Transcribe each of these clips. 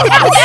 Ha ha ha!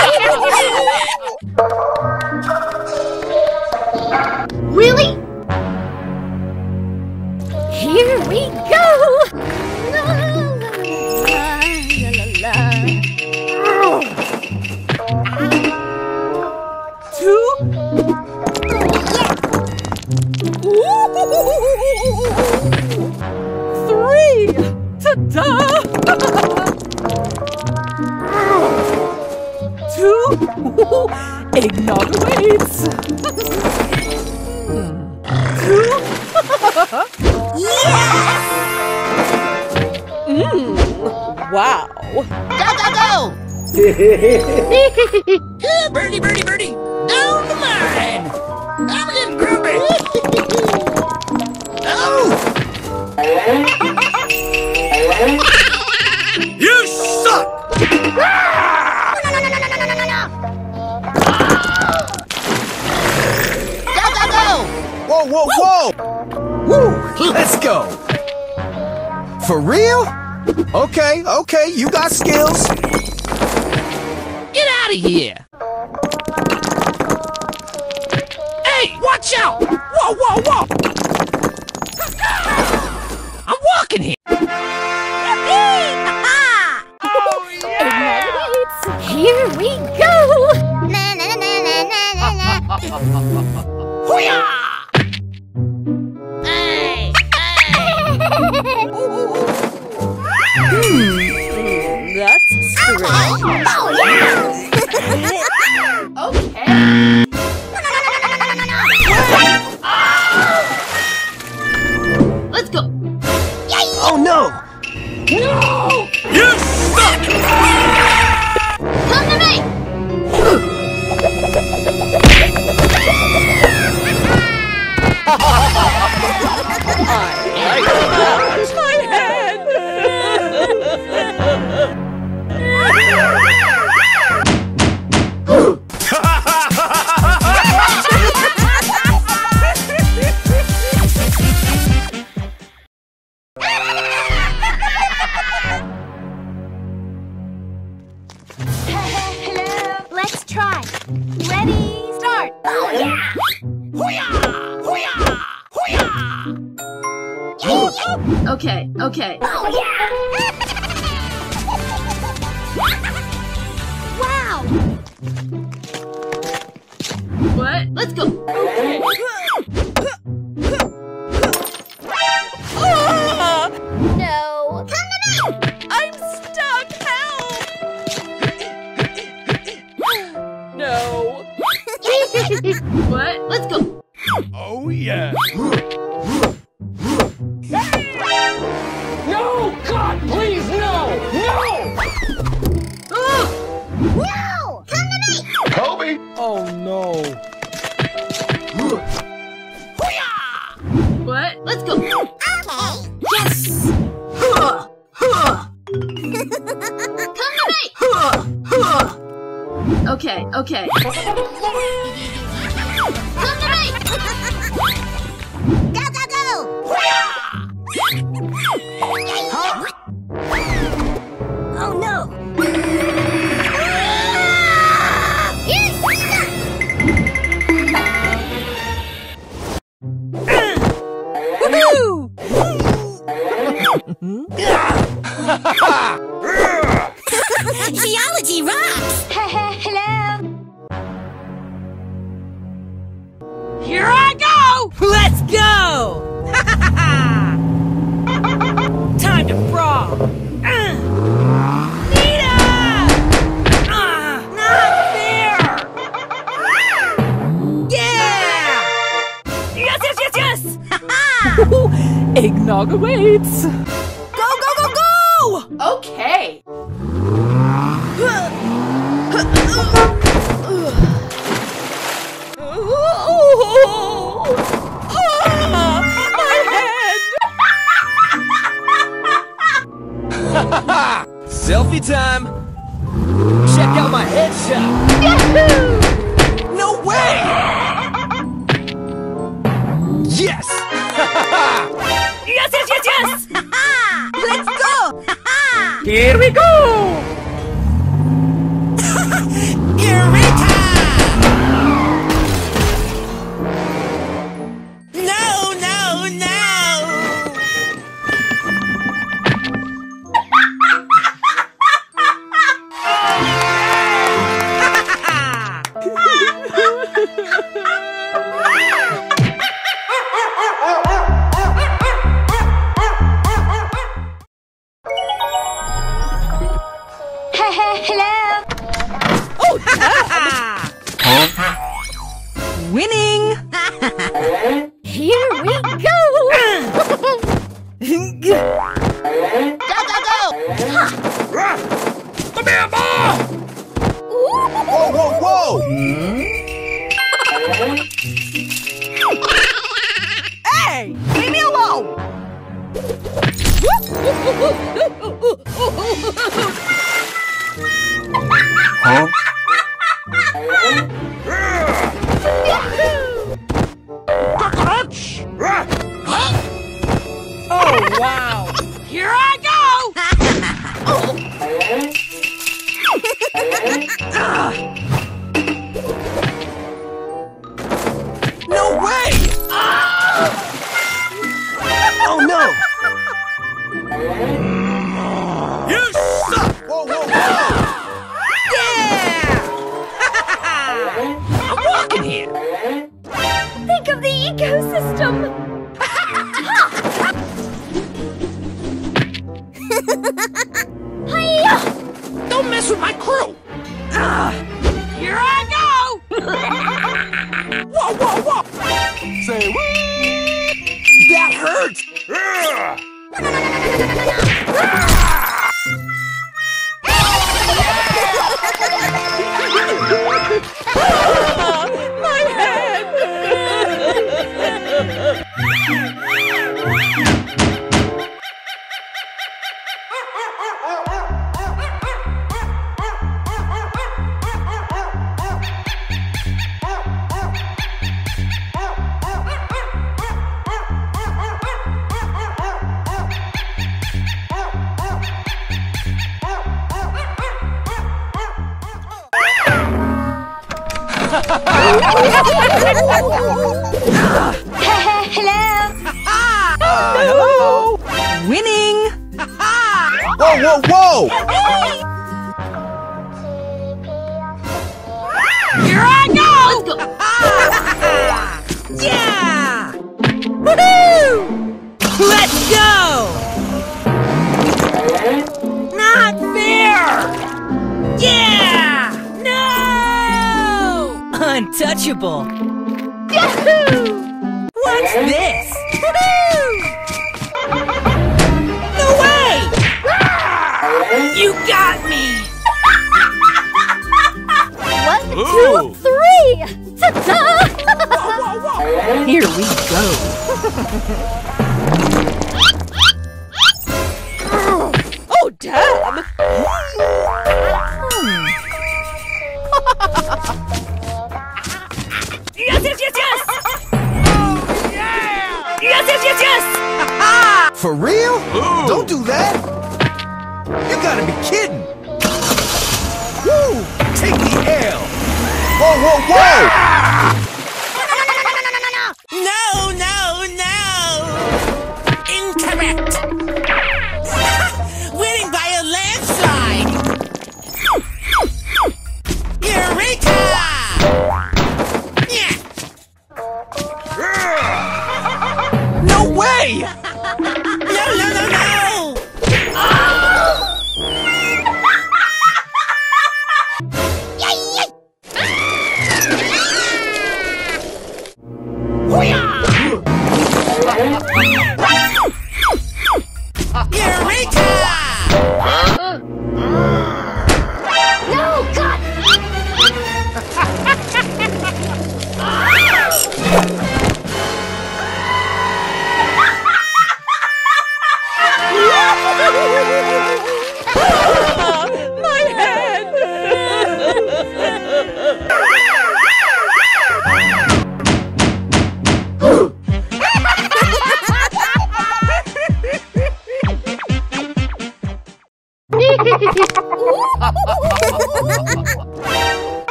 Birdie, birdie, birdie! Down the line! I'm getting groovy! oh! you suck! Go, go, go! Whoa, whoa, whoa! Woo! Let's go! For real? Okay, okay, you got skills. Hey, watch out! Whoa, Okay, okay. Oh, yeah. wow. What? Let's go. Ah! Geology rocks. Hello. Here I go! Let's go! Time to brawl! Uh. Nita! Ah, not fair! Yeah! Yes, yes, yes, yes! Eggnog awaits! of the ecosystem! Don't mess with my crew! Uh, here I go! whoa, whoa, whoa! Say, wee! That hurts! untouchable. Yahoo! What's this? no way! you got me! One, Ooh. three! Ta-da! Here we go.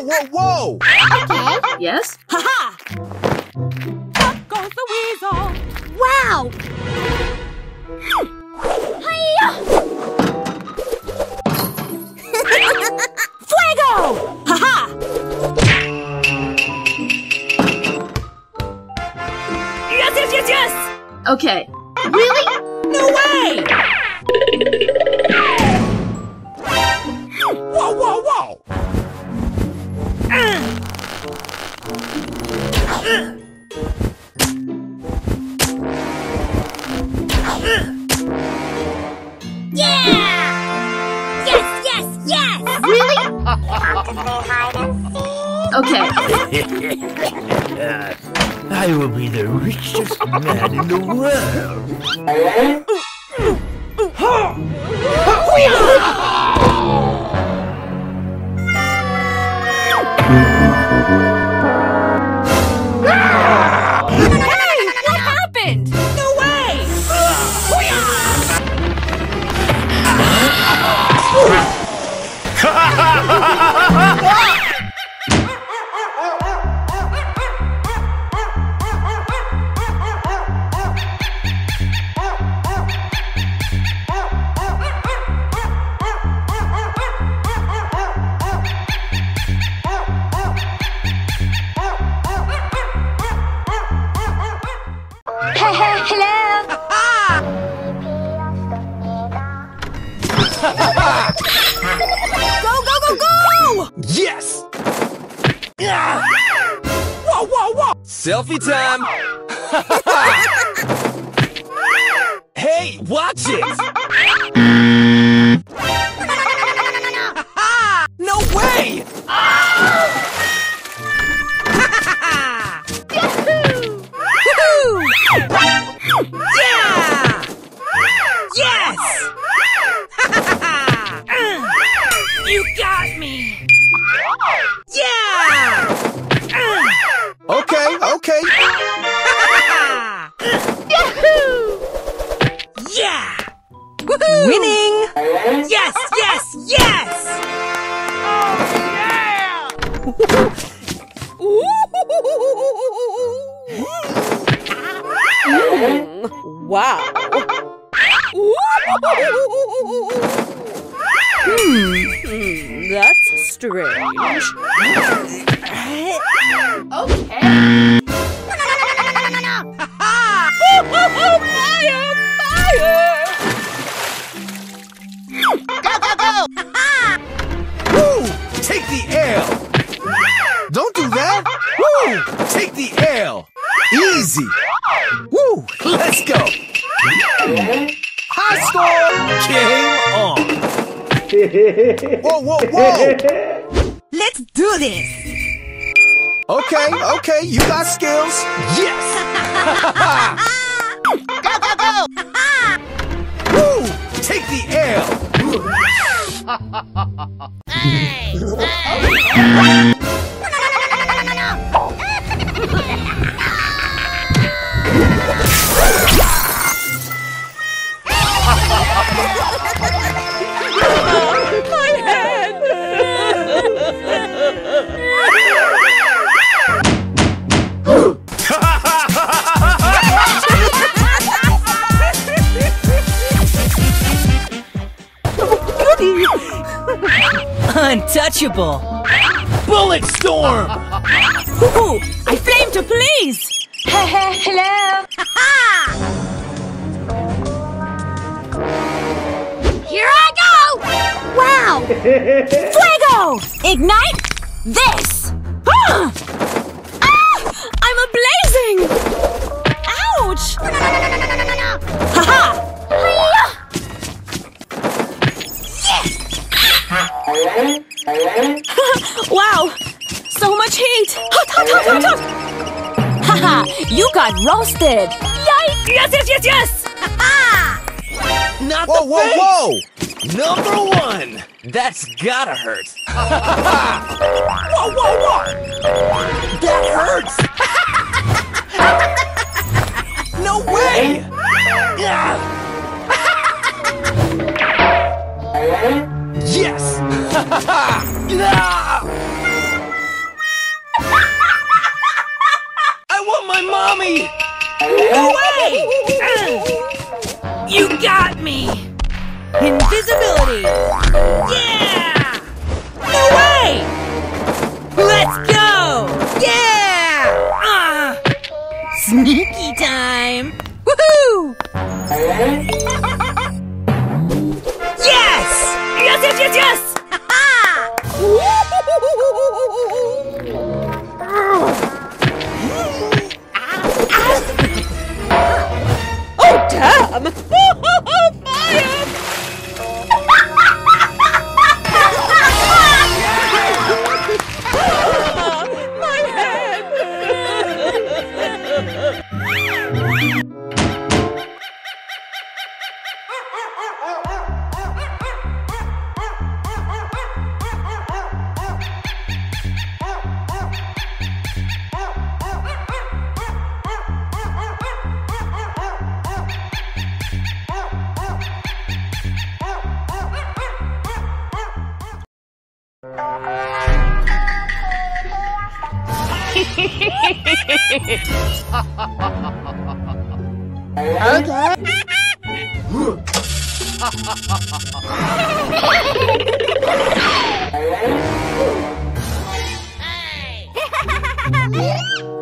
Whoa, whoa, whoa! Okay. Yes? Ha Up goes the weasel. Wow. Hiya! Fuego! Ha ha! Yes, yes, yes, yes! Okay. Mm, wow! Hmm, that's strange. Okay. fire! Fire! Woo! Take the L! Don't do that! Woo! Take the L! Easy! Woo! Let's go! High score! Game on! Whoa, whoa, whoa! Let's do this! Okay, okay, you got skills. Yes! Go, go, go! Woo! Take the L! Hey! Hey! My head! Untouchable! Bullet storm! Ooh, I flame to please! Hello. Fuego! Ignite this! Ah! Ah! I'm a blazing! Ouch! Haha! wow! So much heat! Hot, hot, hot, hot, hot! Haha! you got roasted! Yikes! Yes, yes, yes, yes! Not Whoa, the whoa, face! whoa! Number one! That's gotta hurt. whoa, whoa, whoa! That hurts! no way! yes! I want my mommy! No way! you got me! Invisibility! Yeah!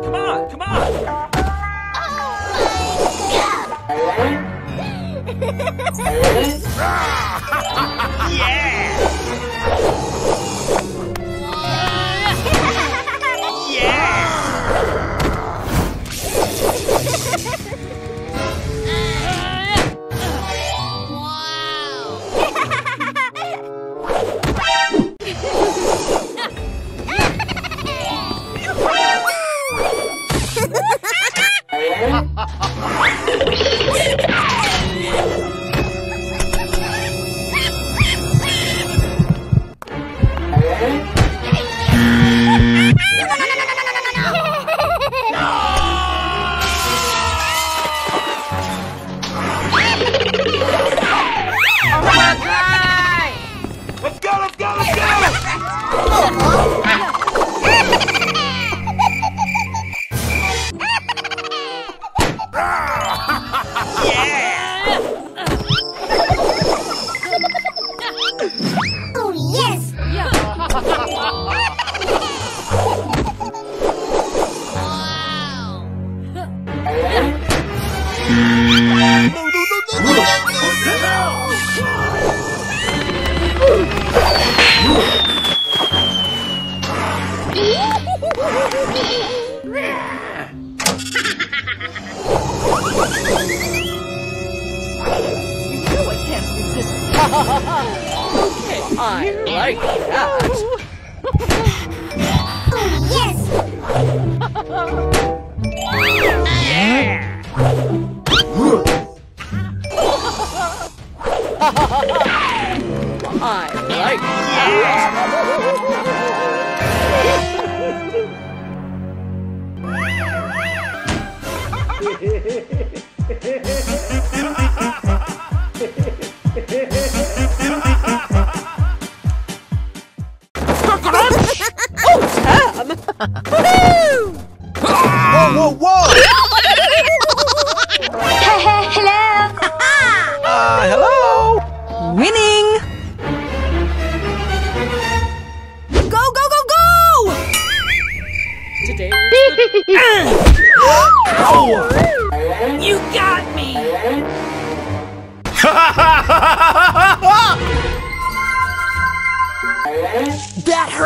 Come on, come on! Oh Let's Oh, yes!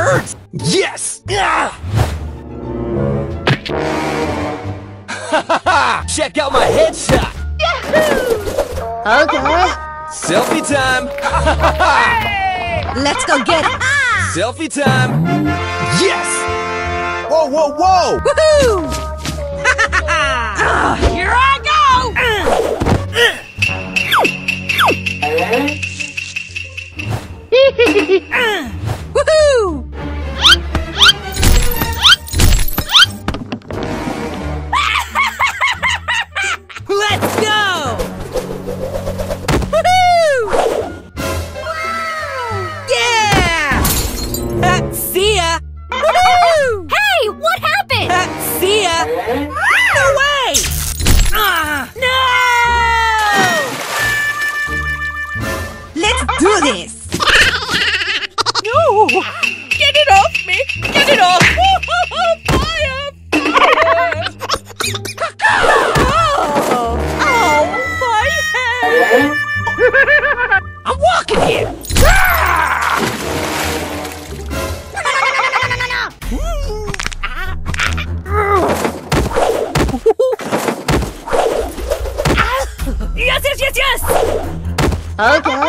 hurts! Yes! Ah! Check out my headshot! Okay. Selfie time! Let's go get it! Selfie time! Yes! Whoa, whoa, whoa! Woohoo! Here I go! Woohoo! Okay.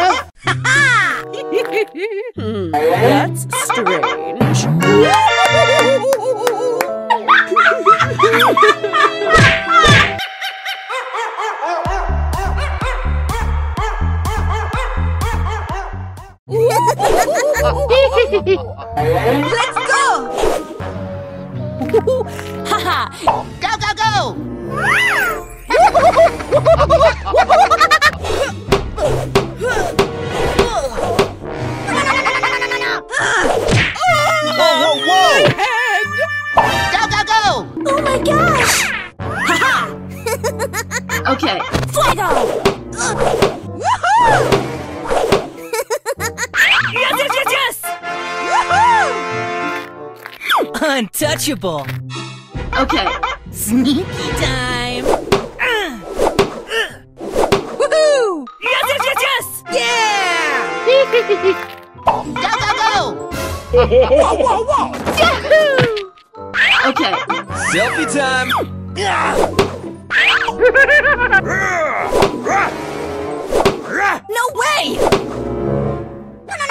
No way! No, go,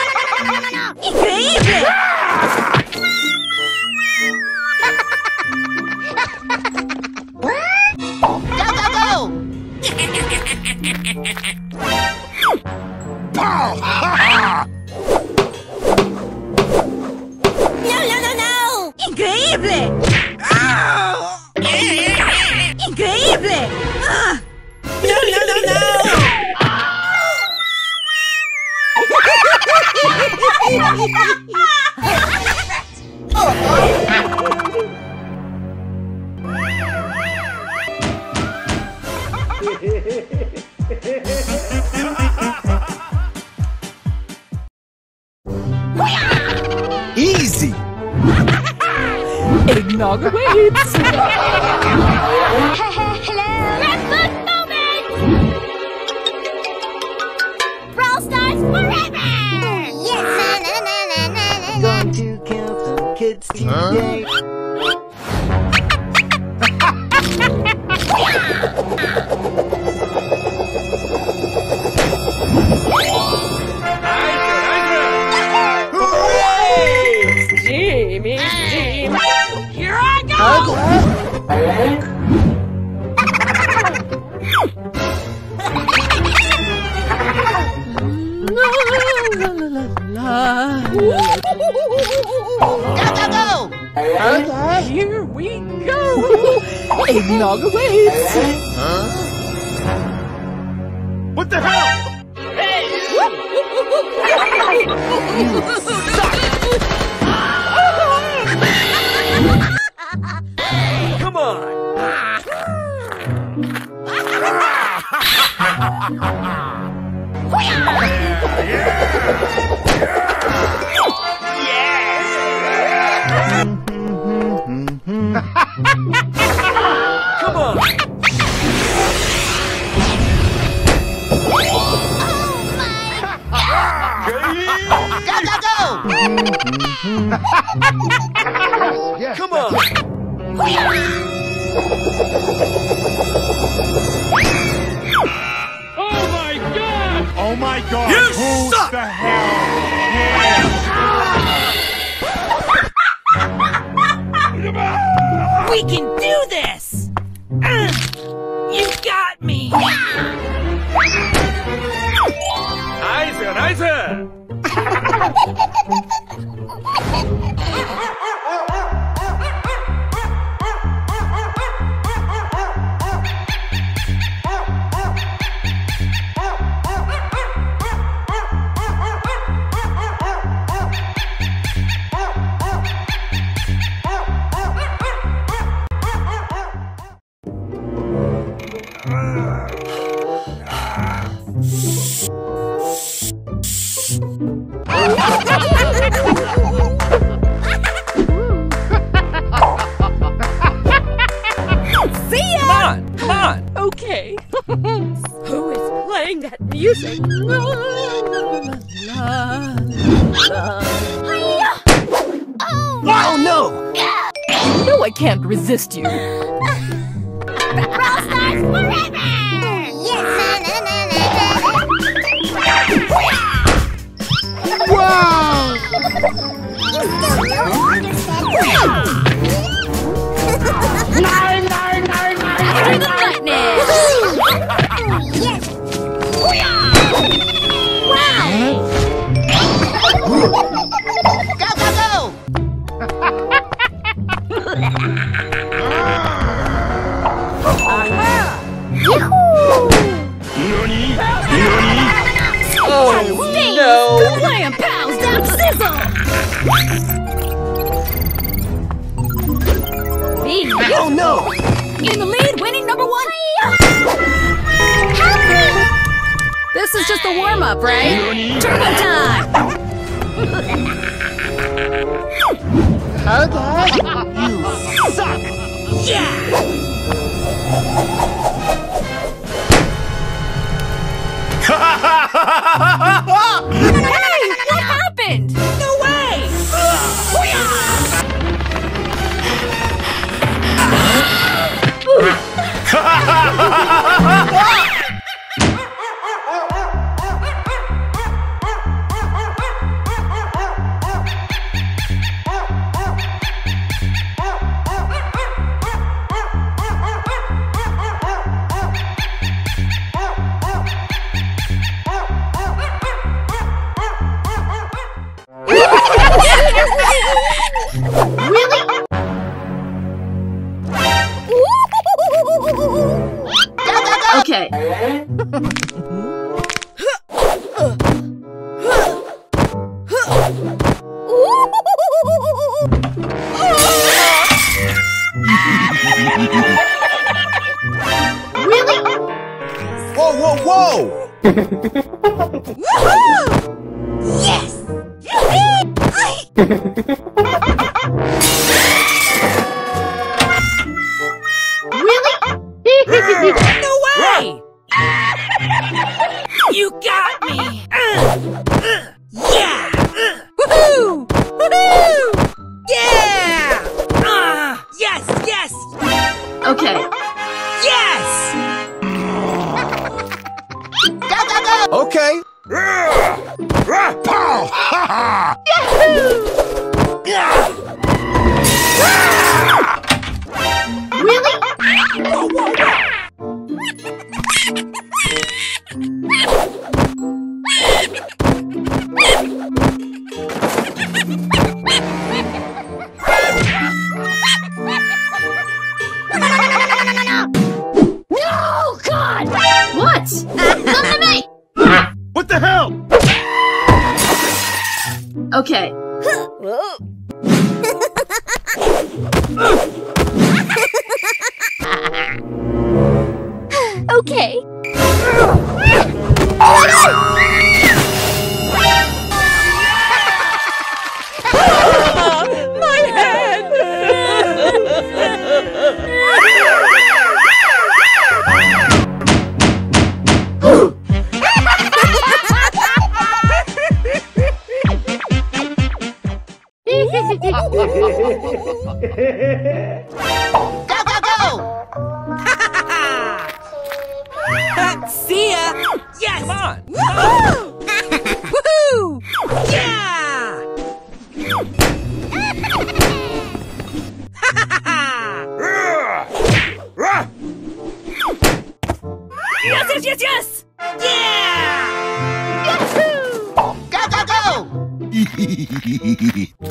go, no, no, no, no! What the hell? Hey!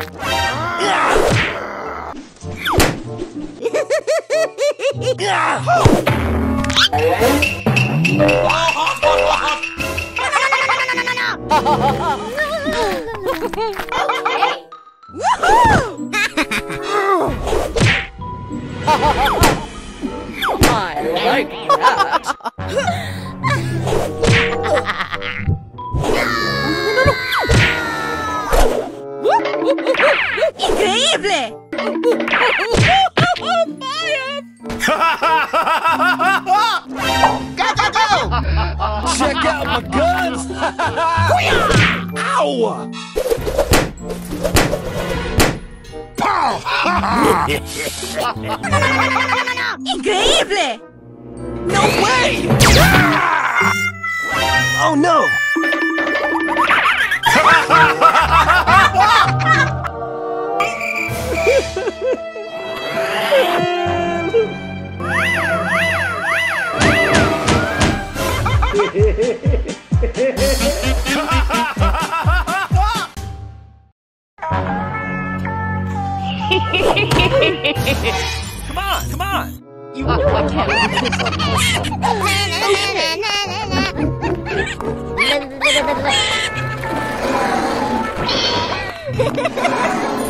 I like that. check out my guns. Ow! Pow! Incredible! No way! oh no! come on, come on. You uh, know I can't. okay.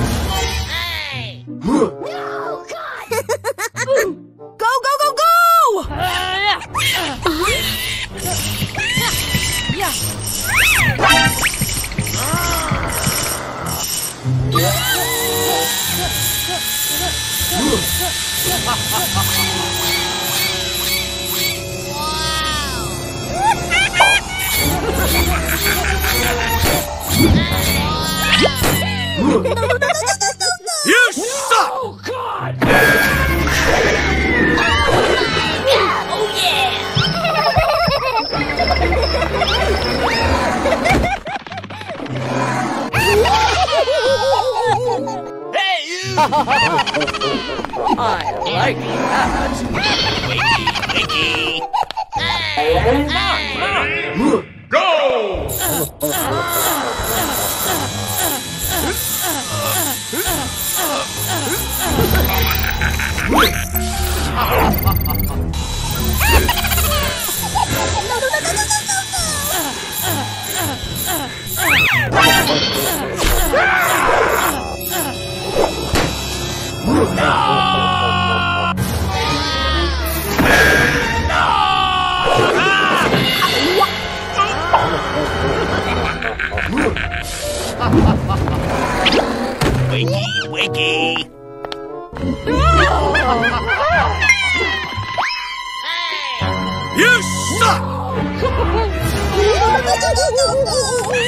You suck!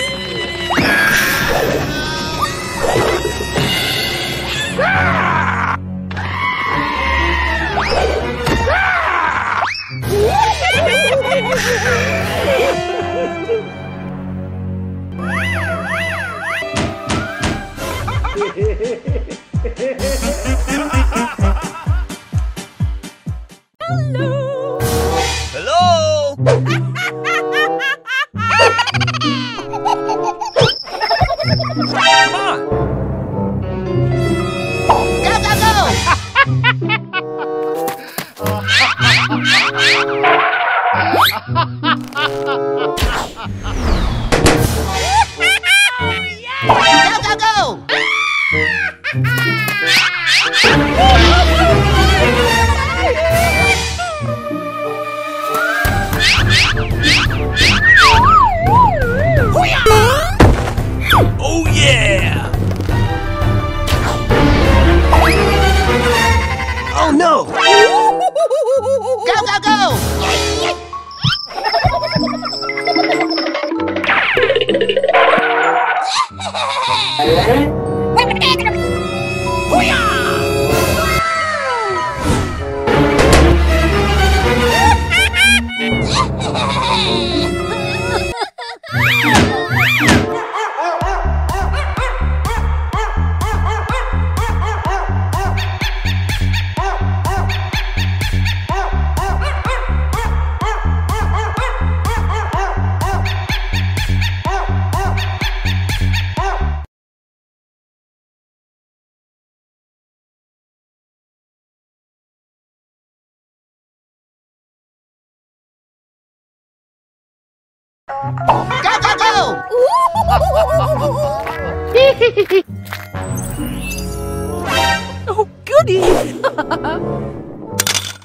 Hehehehe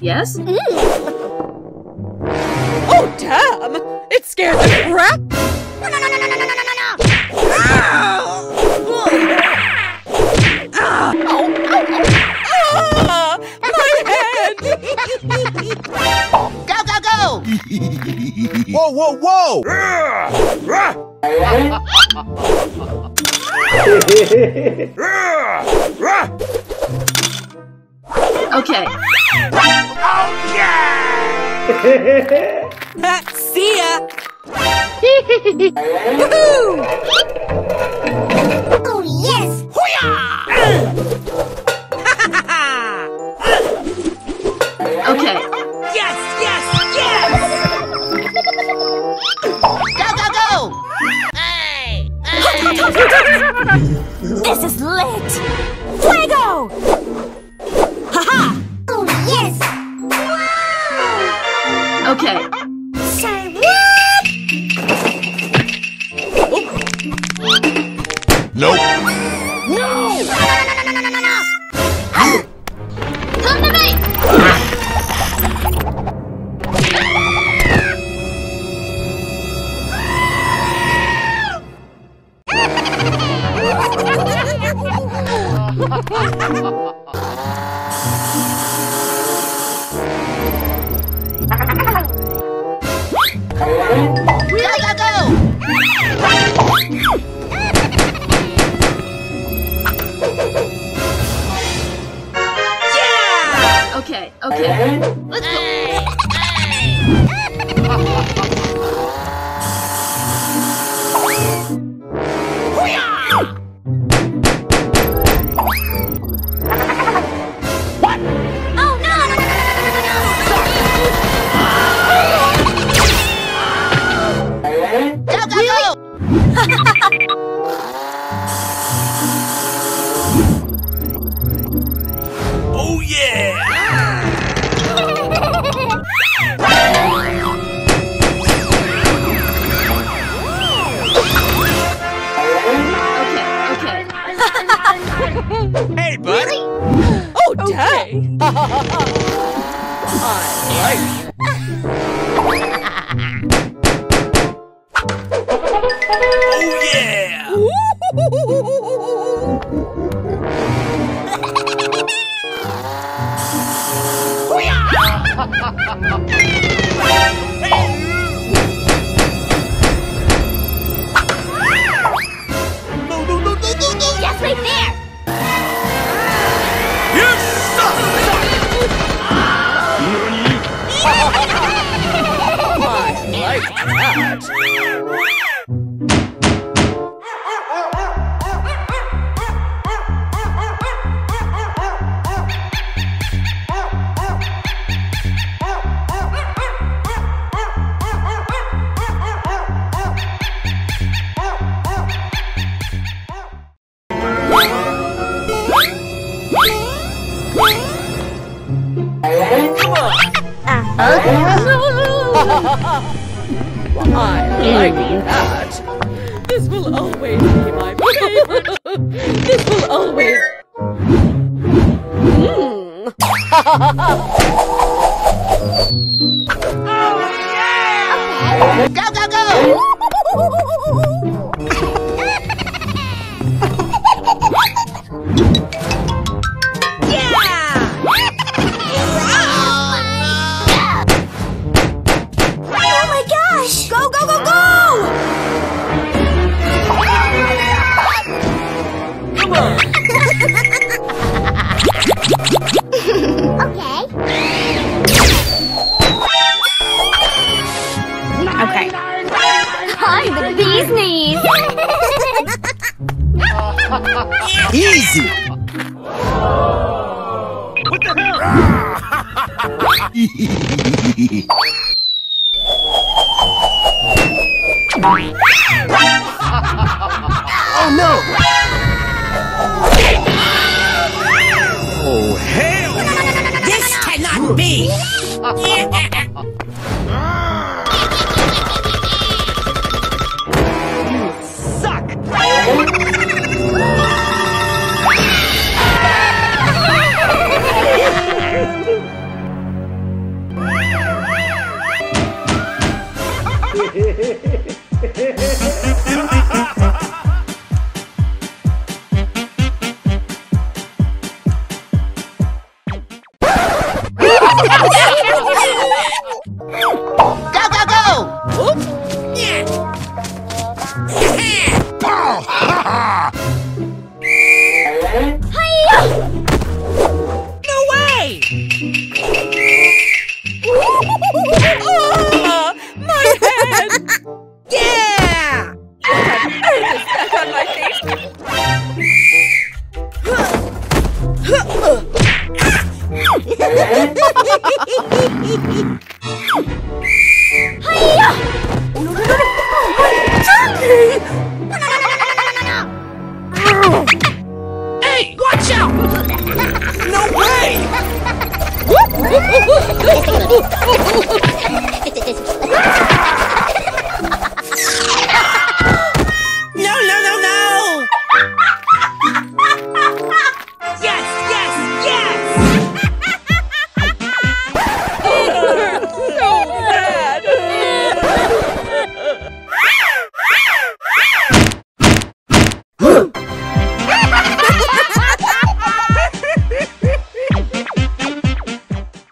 Yes? Mm. Oh, damn! It scared the